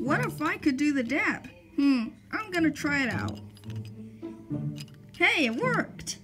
What if I could do the dab? Hmm, I'm gonna try it out. Hey, it worked!